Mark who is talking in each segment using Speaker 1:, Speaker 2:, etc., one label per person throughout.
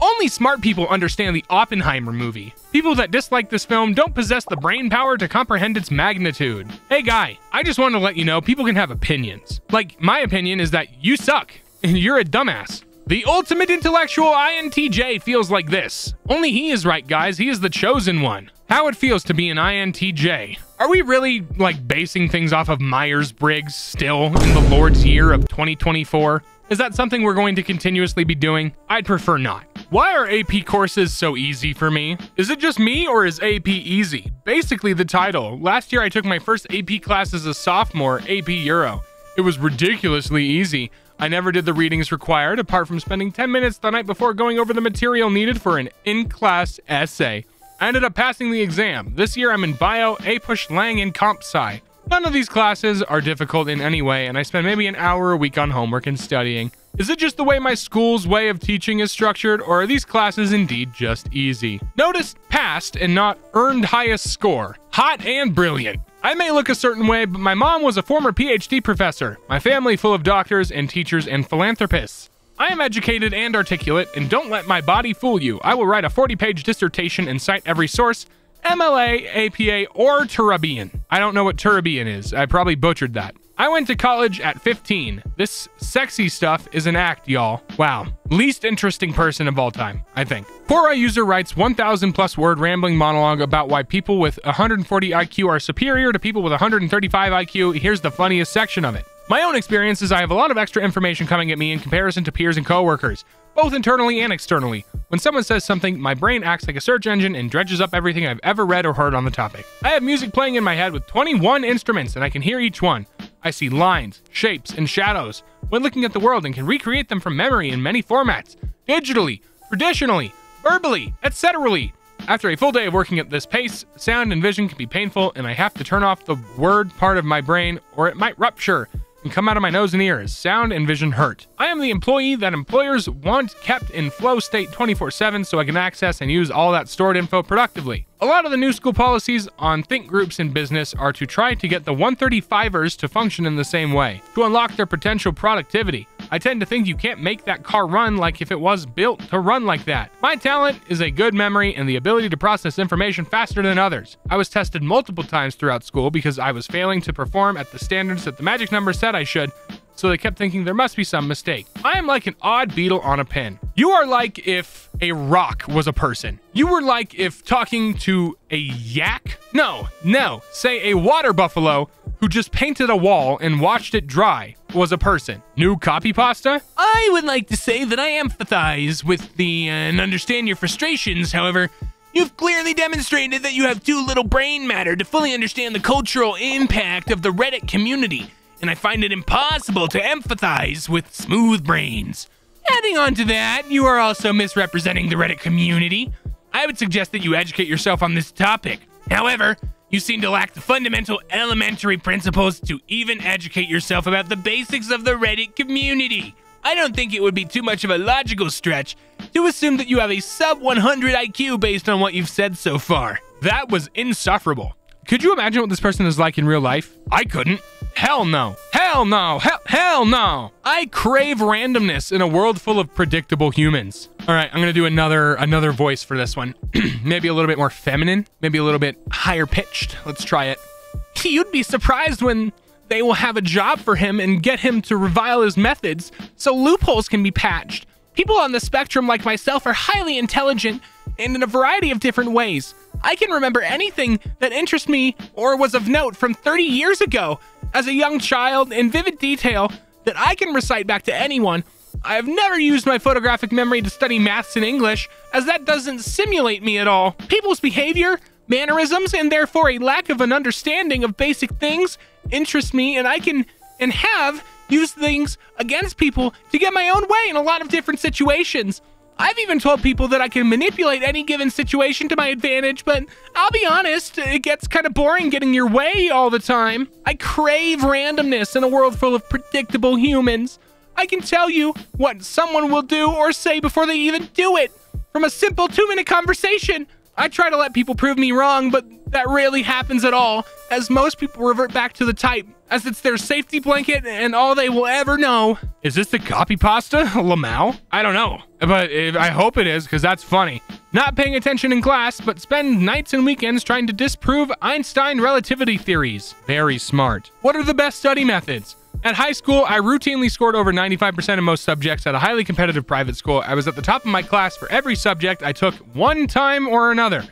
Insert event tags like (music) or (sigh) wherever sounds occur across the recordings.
Speaker 1: Only smart people understand the Oppenheimer movie. People that dislike this film don't possess the brain power to comprehend its magnitude. Hey guy, I just want to let you know people can have opinions. Like, my opinion is that you suck, and you're a dumbass. The ultimate intellectual INTJ feels like this. Only he is right, guys. He is the chosen one. How it feels to be an INTJ. Are we really, like, basing things off of Myers Briggs still in the Lord's year of 2024? Is that something we're going to continuously be doing? I'd prefer not. Why are AP courses so easy for me? Is it just me or is AP easy? Basically, the title. Last year I took my first AP class as a sophomore, AP Euro. It was ridiculously easy. I never did the readings required apart from spending 10 minutes the night before going over the material needed for an in class essay. I ended up passing the exam. This year I'm in Bio, APUSH, Lang, and Comp Sci. None of these classes are difficult in any way, and I spend maybe an hour a week on homework and studying. Is it just the way my school's way of teaching is structured, or are these classes indeed just easy? Notice passed and not earned highest score. Hot and brilliant. I may look a certain way, but my mom was a former PhD professor, my family full of doctors and teachers and philanthropists. I am educated and articulate, and don't let my body fool you. I will write a 40 page dissertation and cite every source MLA, APA, or Turabian. I don't know what Turabian is. I probably butchered that. I went to college at 15. This sexy stuff is an act, y'all. Wow. Least interesting person of all time, I think. Poor user writes 1,000 plus word rambling monologue about why people with 140 IQ are superior to people with 135 IQ. Here's the funniest section of it. My own experience is I have a lot of extra information coming at me in comparison to peers and coworkers, both internally and externally. When someone says something, my brain acts like a search engine and dredges up everything I've ever read or heard on the topic. I have music playing in my head with 21 instruments and I can hear each one. I see lines, shapes, and shadows when looking at the world and can recreate them from memory in many formats digitally, traditionally, verbally, etc. After a full day of working at this pace, sound and vision can be painful, and I have to turn off the word part of my brain or it might rupture and come out of my nose and ears. Sound and vision hurt. I am the employee that employers want kept in flow state 24 7 so I can access and use all that stored info productively. A lot of the new school policies on think groups in business are to try to get the 135ers to function in the same way, to unlock their potential productivity. I tend to think you can't make that car run like if it was built to run like that. My talent is a good memory and the ability to process information faster than others. I was tested multiple times throughout school because I was failing to perform at the standards that the magic number said I should, so they kept thinking there must be some mistake. I am like an odd beetle on a pin. You are like if a rock was a person. You were like if talking to a yak? No, no, say a water buffalo who just painted a wall and watched it dry was a person. New copy pasta?
Speaker 2: I would like to say that I empathize with the uh, and understand your frustrations. However, you've clearly demonstrated that you have too little brain matter to fully understand the cultural impact of the Reddit community and I find it impossible to empathize with smooth brains. Adding on to that, you are also misrepresenting the Reddit community. I would suggest that you educate yourself on this topic. However, you seem to lack the fundamental elementary principles to even educate yourself about the basics of the Reddit community. I don't think it would be too much of a logical stretch to assume that you have a sub 100 IQ based on what you've said so far.
Speaker 1: That was insufferable. Could you imagine what this person is like in real life? I couldn't. Hell no. Hell no. Hell, hell no. I crave randomness in a world full of predictable humans. All right, I'm going to do another another voice for this one. (clears throat) maybe a little bit more feminine, maybe a little bit higher pitched. Let's try it. (laughs) You'd be surprised when they will have a job for him and get him to revile his methods so loopholes can be patched. People on the spectrum like myself are highly intelligent and in a variety of different ways. I can remember anything that interests me or was of note from 30 years ago as a young child in vivid detail that I can recite back to anyone. I have never used my photographic memory to study maths and English, as that doesn't simulate me at all. People's behavior, mannerisms, and therefore a lack of an understanding of basic things interest me, and I can and have used things against people to get my own way in a lot of different situations. I've even told people that I can manipulate any given situation to my advantage, but I'll be honest, it gets kind of boring getting your way all the time. I crave randomness in a world full of predictable humans. I can tell you what someone will do or say before they even do it. From a simple two minute conversation, I try to let people prove me wrong, but That rarely happens at all, as most people revert back to the type, as it's their safety blanket and all they will ever know. Is this the copy pasta, (laughs) Lamau? I don't know, but I hope it is, because that's funny. Not paying attention in class, but spend nights and weekends trying to disprove Einstein relativity theories. Very smart. What are the best study methods? At high school, I routinely scored over 95% of most subjects at a highly competitive private school. I was at the top of my class for every subject I took one time or another.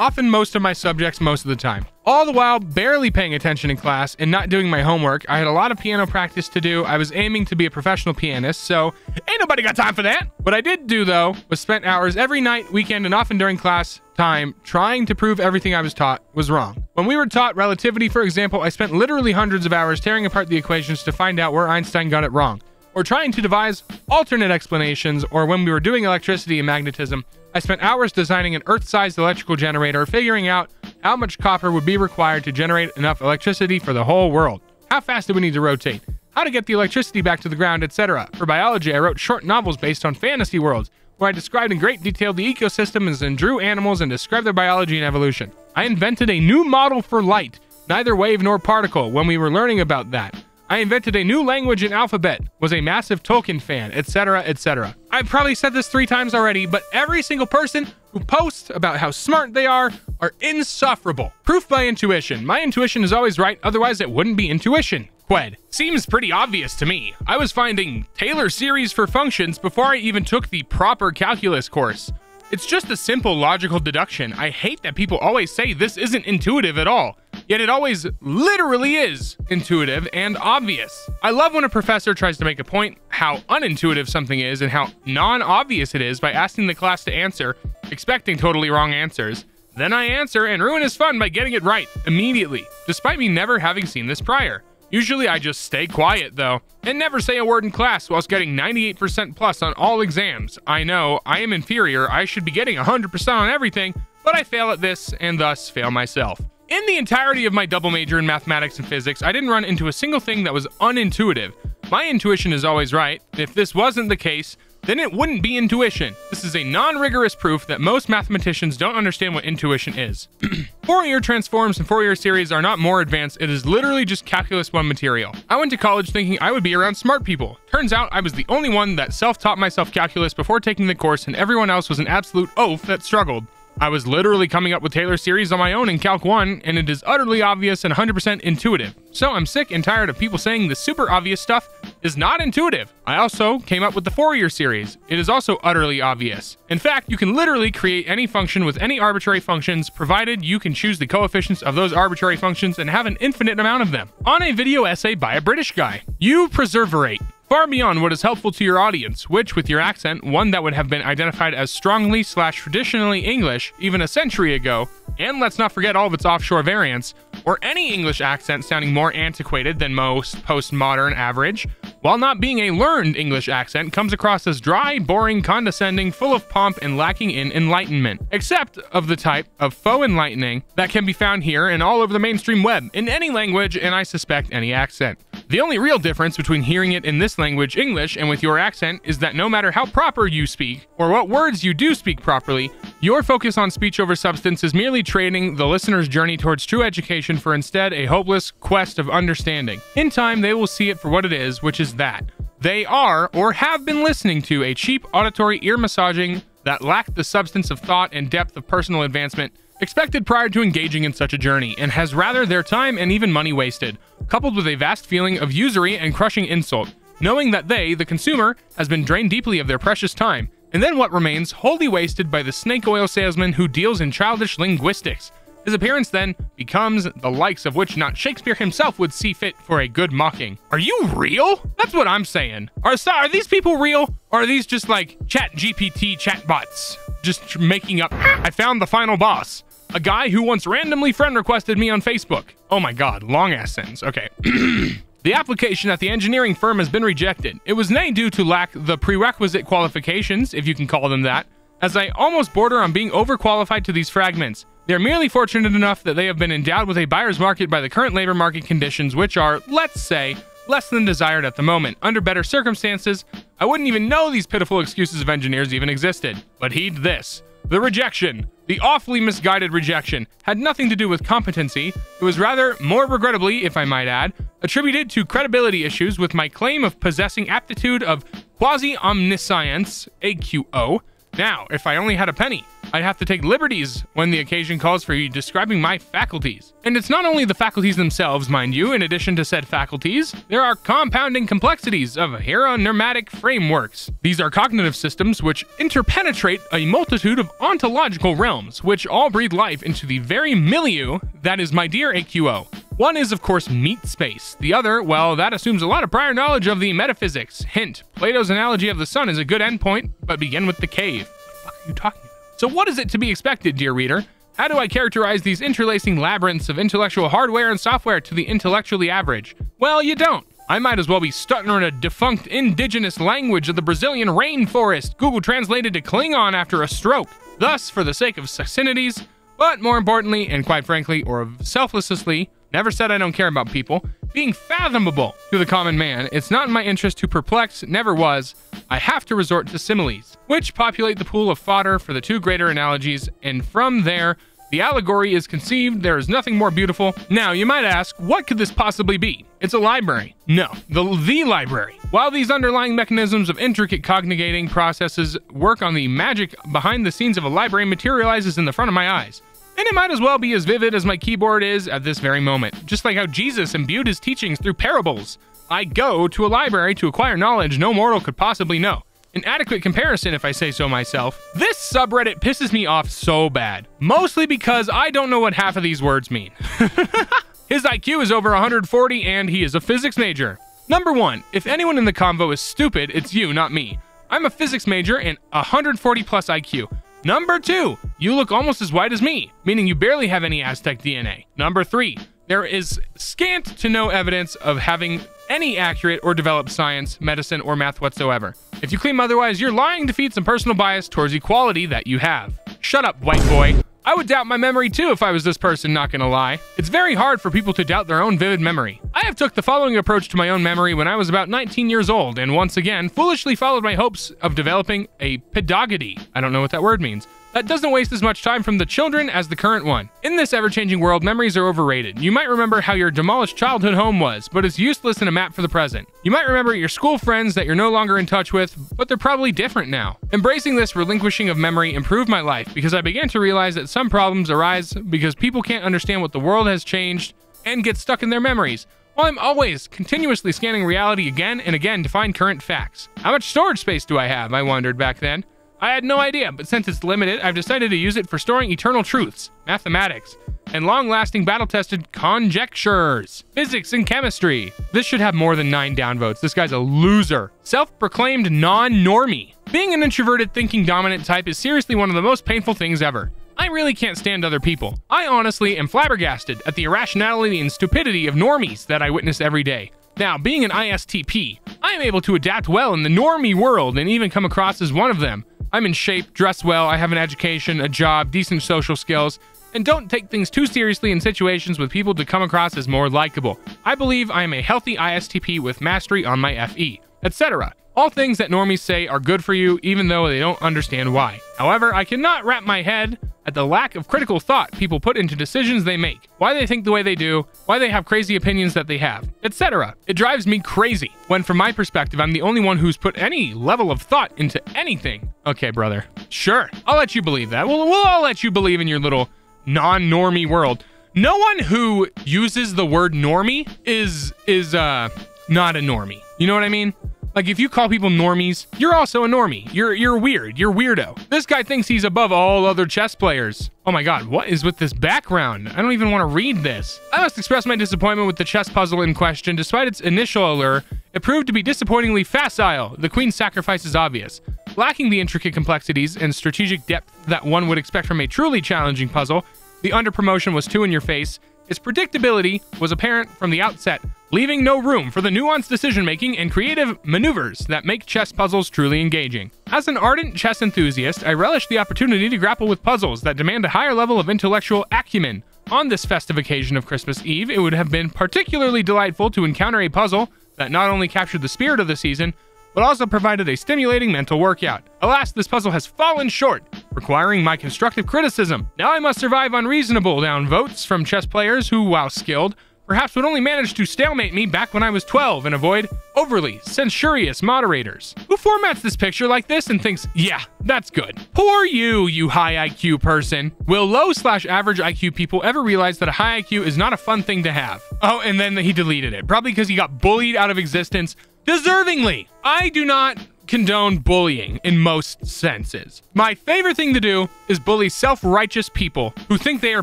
Speaker 1: Often most of my subjects most of the time. All the while barely paying attention in class and not doing my homework. I had a lot of piano practice to do. I was aiming to be a professional pianist, so ain't nobody got time for that. What I did do though was spent hours every night, weekend, and often during class time trying to prove everything I was taught was wrong. When we were taught relativity, for example, I spent literally hundreds of hours tearing apart the equations to find out where Einstein got it wrong, or trying to devise alternate explanations, or when we were doing electricity and magnetism, I spent hours designing an Earth sized electrical generator, figuring out how much copper would be required to generate enough electricity for the whole world. How fast do we need to rotate? How to get the electricity back to the ground, etc. For biology, I wrote short novels based on fantasy worlds where I described in great detail the ecosystems and drew animals and described their biology and evolution. I invented a new model for light, neither wave nor particle, when we were learning about that. I invented a new language and alphabet, was a massive Tolkien fan, etc., etc. I've probably said this three times already, but every single person who posts about how smart they are are insufferable. Proof by intuition. My intuition is always right, otherwise it wouldn't be intuition. Qued. Seems pretty obvious to me. I was finding Taylor series for functions before I even took the proper calculus course. It's just a simple logical deduction. I hate that people always say this isn't intuitive at all, yet it always literally is intuitive and obvious. I love when a professor tries to make a point how unintuitive something is and how non obvious it is by asking the class to answer, expecting totally wrong answers. Then I answer and ruin his fun by getting it right immediately, despite me never having seen this prior. Usually I just stay quiet though, and never say a word in class whilst getting 98% plus on all exams. I know, I am inferior, I should be getting 100% on everything, but I fail at this and thus fail myself. In the entirety of my double major in mathematics and physics, I didn't run into a single thing that was unintuitive. My intuition is always right. If this wasn't the case, then it wouldn't be intuition. This is a non rigorous proof that most mathematicians don't understand what intuition is. (clears throat) Fourier transforms and Fourier series are not more advanced, it is literally just calculus 1 material. I went to college thinking I would be around smart people. Turns out I was the only one that self taught myself calculus before taking the course, and everyone else was an absolute oaf that struggled. I was literally coming up with Taylor series on my own in Calc 1, and it is utterly obvious and 100% intuitive. So I'm sick and tired of people saying the super obvious stuff is not intuitive. I also came up with the Fourier series. It is also utterly obvious. In fact, you can literally create any function with any arbitrary functions, provided you can choose the coefficients of those arbitrary functions and have an infinite amount of them. On a video essay by a British guy, you perseverate far beyond what is helpful to your audience, which, with your accent, one that would have been identified as strongly slash traditionally English even a century ago, and let's not forget all of its offshore variants, or any English accent sounding more antiquated than most postmodern average, while not being a learned English accent, comes across as dry, boring, condescending, full of pomp, and lacking in enlightenment, except of the type of faux enlightening that can be found here and all over the mainstream web, in any language, and I suspect any accent. The only real difference between hearing it in this language, English, and with your accent is that no matter how proper you speak, or what words you do speak properly, your focus on speech over substance is merely trading the listener's journey towards true education for instead a hopeless quest of understanding. In time, they will see it for what it is, which is that they are or have been listening to a cheap auditory ear massaging that lacked the substance of thought and depth of personal advancement expected prior to engaging in such a journey, and has rather their time and even money wasted, coupled with a vast feeling of usury and crushing insult, knowing that they, the consumer, has been drained deeply of their precious time, and then what remains wholly wasted by the snake oil salesman who deals in childish linguistics, his appearance then becomes the likes of which not Shakespeare himself would see fit for a good mocking. Are you real? That's what I'm saying. Are, are these people real? Or are these just like chat GPT chatbots? Just making up. I found the final boss. A guy who once randomly friend requested me on Facebook. Oh my god, long ass sentence. Okay. (clears throat) The application at the engineering firm has been rejected. It was nay due to lack the prerequisite qualifications, if you can call them that, as I almost border on being overqualified to these fragments. They are merely fortunate enough that they have been endowed with a buyer's market by the current labor market conditions, which are, let's say, less than desired at the moment. Under better circumstances, I wouldn't even know these pitiful excuses of engineers even existed. But heed this. The rejection, the awfully misguided rejection, had nothing to do with competency. It was rather, more regrettably, if I might add, attributed to credibility issues with my claim of possessing aptitude of quasi omniscience, AQO. Now, if I only had a penny, I'd have to take liberties when the occasion calls for you describing my faculties. And it's not only the faculties themselves, mind you, in addition to said faculties, there are compounding complexities of heteronormatic frameworks. These are cognitive systems which interpenetrate a multitude of ontological realms, which all breathe life into the very milieu that is my dear AQO. One is, of course, meat space. The other, well, that assumes a lot of prior knowledge of the metaphysics. Hint Plato's analogy of the sun is a good endpoint, but begin with the cave. What the fuck are you talking about? So, what is it to be expected, dear reader? How do I characterize these interlacing labyrinths of intellectual hardware and software to the intellectually average? Well, you don't. I might as well be stuttering a defunct indigenous language of the Brazilian rainforest, Google translated to Klingon after a stroke. Thus, for the sake of succinctities, but more importantly, and quite frankly, or selflessly, Never said I don't care about people. Being fathomable to the common man, it's not in my interest to perplex, never was. I have to resort to similes, which populate the pool of fodder for the two greater analogies, and from there, the allegory is conceived, there is nothing more beautiful. Now, you might ask, what could this possibly be? It's a library. No, the, the library. While these underlying mechanisms of intricate cognigating processes work on the magic behind the scenes of a library materializes in the front of my eyes. And it might as well be as vivid as my keyboard is at this very moment, just like how Jesus imbued his teachings through parables. I go to a library to acquire knowledge no mortal could possibly know. An adequate comparison, if I say so myself. This subreddit pisses me off so bad, mostly because I don't know what half of these words mean. (laughs) His IQ is over 140 and he is a physics major. Number one, if anyone in the convo is stupid, it's you, not me. I'm a physics major and 140 plus IQ. Number two, you look almost as white as me, meaning you barely have any Aztec DNA. Number three, there is scant to no evidence of having any accurate or developed science, medicine, or math whatsoever. If you claim otherwise, you're lying to feed some personal bias towards equality that you have. Shut up, white boy. I would doubt my memory too if I was this person, not gonna lie. It's very hard for people to doubt their own vivid memory. I have took the following approach to my own memory when I was about 19 years old, and once again, foolishly followed my hopes of developing a pedagogy. I don't know what that word means that doesn't waste as much time from the children as the current one. In this ever changing world, memories are overrated. You might remember how your demolished childhood home was, but it's useless in a map for the present. You might remember your school friends that you're no longer in touch with, but they're probably different now. Embracing this relinquishing of memory improved my life because I began to realize that some problems arise because people can't understand what the world has changed and get stuck in their memories. While I'm always continuously scanning reality again and again to find current facts. How much storage space do I have? I wondered back then. I had no idea, but since it's limited, I've decided to use it for storing eternal truths, mathematics, and long lasting battle tested conjectures, physics and chemistry. This should have more than nine downvotes. This guy's a loser. Self proclaimed non normie. Being an introverted thinking dominant type is seriously one of the most painful things ever. I really can't stand other people. I honestly am flabbergasted at the irrationality and stupidity of normies that I witness every day. Now, being an ISTP, I am able to adapt well in the normie world and even come across as one of them. I'm in shape, dress well, I have an education, a job, decent social skills, and don't take things too seriously in situations with people to come across as more likable. I believe I am a healthy ISTP with mastery on my FE, etc. All things that normies say are good for you, even though they don't understand why. However, I cannot wrap my head at the lack of critical thought people put into decisions they make, why they think the way they do, why they have crazy opinions that they have, etc. It drives me crazy when, from my perspective, I'm the only one who's put any level of thought into anything. Okay, brother. Sure, I'll let you believe that. We'll, we'll all let you believe in your little non normie world. No one who uses the word normie is is uh not a normie. You know what I mean? Like if you call people normies, you're also a normie. You're you're weird. You're weirdo. This guy thinks he's above all other chess players. Oh my god, what is with this background? I don't even want to read this. I must express my disappointment with the chess puzzle in question. Despite its initial allure, it proved to be disappointingly facile. The queen's sacrifice is obvious. Lacking the intricate complexities and strategic depth that one would expect from a truly challenging puzzle, the under promotion was too in your face. Its predictability was apparent from the outset leaving no room for the nuanced decision making and creative maneuvers that make chess puzzles truly engaging. As an ardent chess enthusiast, I relish the opportunity to grapple with puzzles that demand a higher level of intellectual acumen. On this festive occasion of Christmas Eve, it would have been particularly delightful to encounter a puzzle that not only captured the spirit of the season, but also provided a stimulating mental workout. Alas, this puzzle has fallen short. requiring my constructive criticism. Now I must survive unreasonable downvotes from chess players who, while skilled, perhaps would only manage to stalemate me back when I was 12 and avoid overly censorious moderators. Who formats this picture like this and thinks, yeah, that's good? Poor you, you high IQ person. Will low slash average IQ people ever realize that a high IQ is not a fun thing to have? Oh, and then he deleted it, probably because he got bullied out of existence deservingly. I do not condone bullying in most senses. My favorite thing to do is bully self righteous people who think they are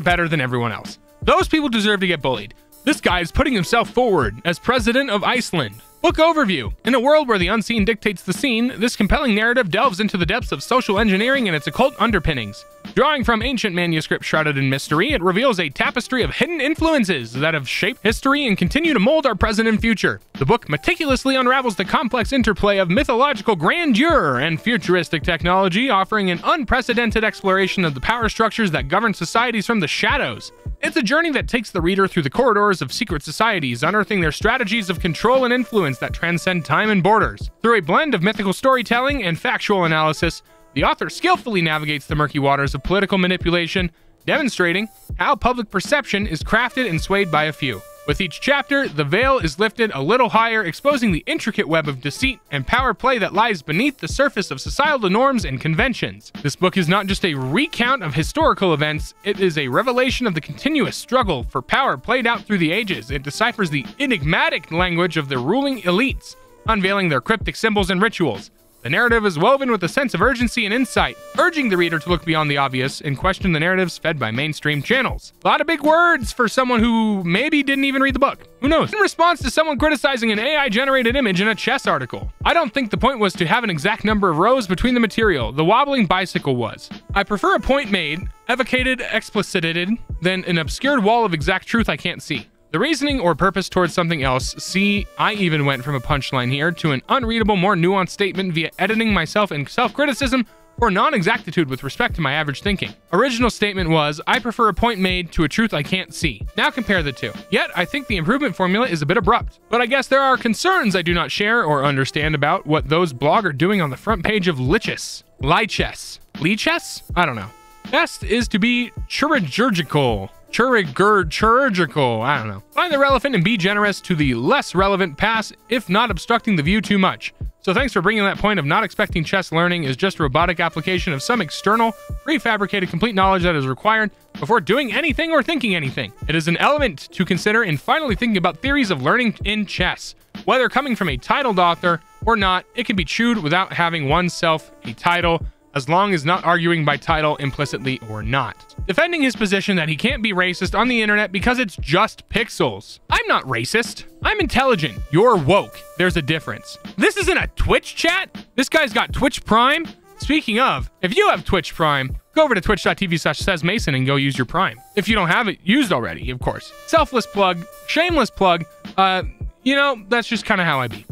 Speaker 1: better than everyone else. Those people deserve to get bullied. This guy is putting himself forward as president of Iceland. Book overview. In a world where the unseen dictates the scene, this compelling narrative delves into the depths of social engineering and its occult underpinnings. Drawing from ancient manuscripts shrouded in mystery, it reveals a tapestry of hidden influences that have shaped history and continue to mold our present and future. The book meticulously unravels the complex interplay of mythological grandeur and futuristic technology, offering an unprecedented exploration of the power structures that govern societies from the shadows. It's a journey that takes the reader through the corridors of secret societies, unearthing their strategies of control and influence that transcend time and borders. Through a blend of mythical storytelling and factual analysis, the author skillfully navigates the murky waters of political manipulation, demonstrating how public perception is crafted and swayed by a few. With each chapter, the veil is lifted a little higher, exposing the intricate web of deceit and power play that lies beneath the surface of societal norms and conventions. This book is not just a recount of historical events, it is a revelation of the continuous struggle for power played out through the ages. It deciphers the enigmatic language of the ruling elites, unveiling their cryptic symbols and rituals. The narrative is woven with a sense of urgency and insight, urging the reader to look beyond the obvious and question the narratives fed by mainstream channels. A lot of big words for someone who maybe didn't even read the book. Who knows? In response to someone criticizing an AI generated image in a chess article, I don't think the point was to have an exact number of rows between the material. The wobbling bicycle was. I prefer a point made, evocated, explicited, than an obscured wall of exact truth I can't see. The reasoning or purpose towards something else. See, I even went from a punchline here to an unreadable, more nuanced statement via editing myself and self criticism or non exactitude with respect to my average thinking. Original statement was, I prefer a point made to a truth I can't see. Now compare the two. Yet, I think the improvement formula is a bit abrupt. But I guess there are concerns I do not share or understand about what those blog are doing on the front page of Lichess. Lichess. Lichess? I don't know. Best is to be chirurgical. Chirurgical. I don't know. Find the relevant and be generous to the less relevant pass if not obstructing the view too much. So thanks for bringing that point of not expecting chess learning is just a robotic application of some external, prefabricated complete knowledge that is required before doing anything or thinking anything. It is an element to consider in finally thinking about theories of learning in chess. Whether coming from a titled author or not, it can be chewed without having oneself a title as long as not arguing by title implicitly or not. Defending his position that he can't be racist on the internet because it's just pixels. I'm not racist. I'm intelligent. You're woke. There's a difference. This isn't a Twitch chat. This guy's got Twitch Prime. Speaking of, if you have Twitch Prime, go over to twitch.tv slash says Mason and go use your Prime. If you don't have it used already, of course. Selfless plug, shameless plug. Uh, you know, that's just kind of how I be.